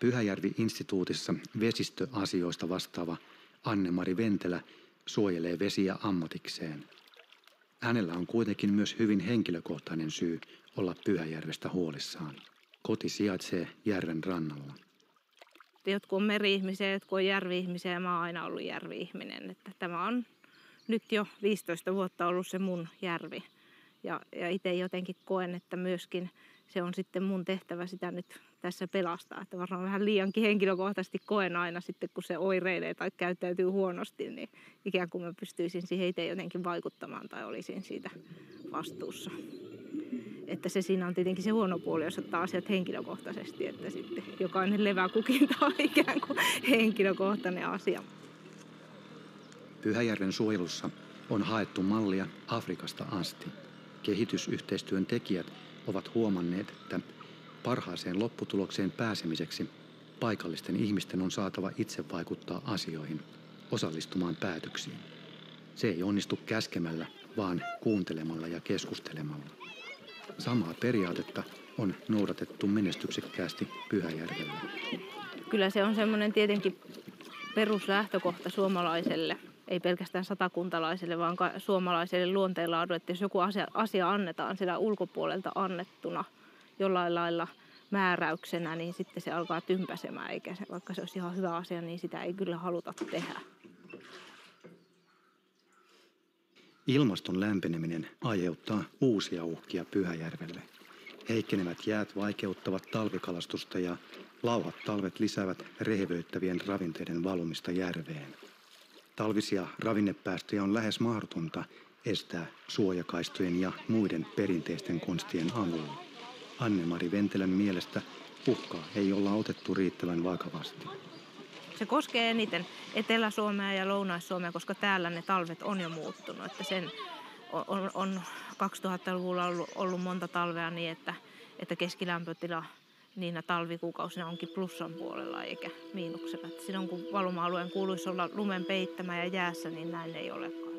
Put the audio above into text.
Pyhäjärvi-instituutissa vesistöasioista vastaava Anne-Mari Ventelä suojelee vesiä ammatikseen. Hänellä on kuitenkin myös hyvin henkilökohtainen syy olla Pyhäjärvestä huolissaan. Koti sijaitsee järven rannalla. Jotkut on meri-ihmisiä, jotkut on järvi-ihmisiä ja mä oon aina ollut järvi-ihminen. Että tämä on nyt jo 15 vuotta ollut se mun järvi. Ja, ja itse jotenkin koen, että myöskin se on sitten mun tehtävä sitä nyt tässä pelastaa. Että varmaan vähän liiankin henkilökohtaisesti koen aina sitten, kun se oireilee tai käyttäytyy huonosti, niin ikään kuin mä pystyisin siihen itse jotenkin vaikuttamaan tai olisin siitä vastuussa. Että se siinä on tietenkin se huono puoli, jos ottaa asiat henkilökohtaisesti, että sitten jokainen leväkukinta on ikään kuin henkilökohtainen asia. Pyhäjärven suojelussa on haettu mallia Afrikasta asti. Kehitysyhteistyön tekijät ovat huomanneet, että parhaaseen lopputulokseen pääsemiseksi paikallisten ihmisten on saatava itse vaikuttaa asioihin, osallistumaan päätöksiin. Se ei onnistu käskemällä, vaan kuuntelemalla ja keskustelemalla. Samaa periaatetta on noudatettu menestyksekkäästi Pyhäjärvellä. Kyllä se on semmoinen tietenkin peruslähtökohta suomalaiselle, ei pelkästään satakuntalaiselle, vaan suomalaiselle luonteenlaadu, että jos joku asia, asia annetaan siellä ulkopuolelta annettuna jollain lailla määräyksenä, niin sitten se alkaa tympäsemään, eikä se, vaikka se olisi ihan hyvä asia, niin sitä ei kyllä haluta tehdä. Ilmaston lämpeneminen aiheuttaa uusia uhkia Pyhäjärvelle. Heikkenevät jäät vaikeuttavat talvikalastusta ja lauhat talvet lisäävät rehevöittävien ravinteiden valumista järveen. Talvisia ravinnepäästöjä on lähes mahdotonta estää suojakaistojen ja muiden perinteisten konstien avulla. Anne-Mari Ventelän mielestä uhkaa ei olla otettu riittävän vakavasti. Se koskee eniten Etelä-Suomea ja Lounais-Suomea, koska täällä ne talvet on jo muuttunut. Että sen on, on 2000-luvulla ollut, ollut monta talvea niin, että, että keskilämpötila niinä talvikuukausina onkin plussan puolella eikä miinuksella. Silloin kun valuma-alueen kuuluisi olla lumen peittämä ja jäässä, niin näin ei ole.